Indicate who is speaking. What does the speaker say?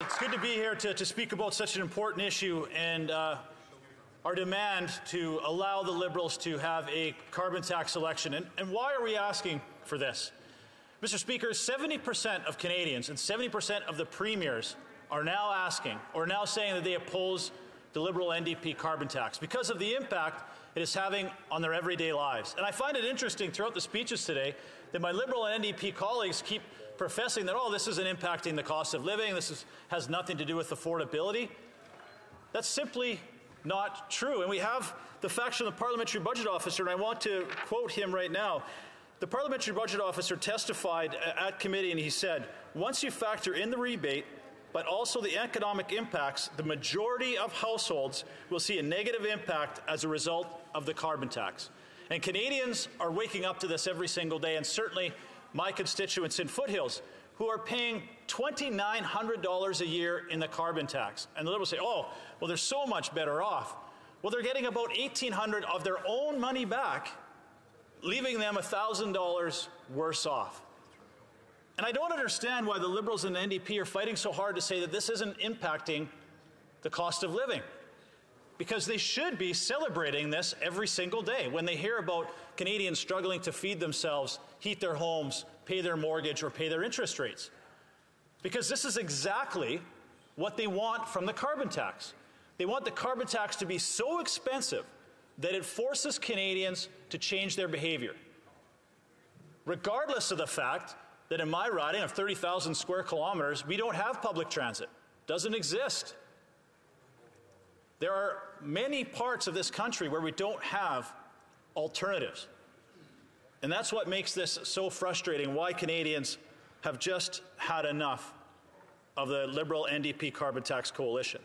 Speaker 1: It's good to be here to, to speak about such an important issue and uh, our demand to allow the Liberals to have a carbon tax election. And, and why are we asking for this? Mr. Speaker, 70% of Canadians and 70% of the premiers are now asking or now saying that they oppose the Liberal NDP carbon tax because of the impact it is having on their everyday lives. And I find it interesting throughout the speeches today that my Liberal and NDP colleagues keep professing that, oh, this isn't impacting the cost of living, this is, has nothing to do with affordability. That's simply not true. And we have the facts from the Parliamentary Budget Officer, and I want to quote him right now. The Parliamentary Budget Officer testified at committee, and he said, once you factor in the rebate, but also the economic impacts, the majority of households will see a negative impact as a result of the carbon tax. And Canadians are waking up to this every single day, and certainly my constituents in Foothills who are paying $2,900 a year in the carbon tax. And the Liberals say, oh, well, they're so much better off. Well, they're getting about 1,800 of their own money back, leaving them $1,000 worse off. And I don't understand why the Liberals and the NDP are fighting so hard to say that this isn't impacting the cost of living. Because they should be celebrating this every single day when they hear about Canadians struggling to feed themselves, heat their homes, pay their mortgage, or pay their interest rates. Because this is exactly what they want from the carbon tax. They want the carbon tax to be so expensive that it forces Canadians to change their behavior. Regardless of the fact that in my riding of 30,000 square kilometers, we don't have public transit. Doesn't exist. There are many parts of this country where we don't have alternatives. And that's what makes this so frustrating, why Canadians have just had enough of the Liberal NDP carbon tax coalition.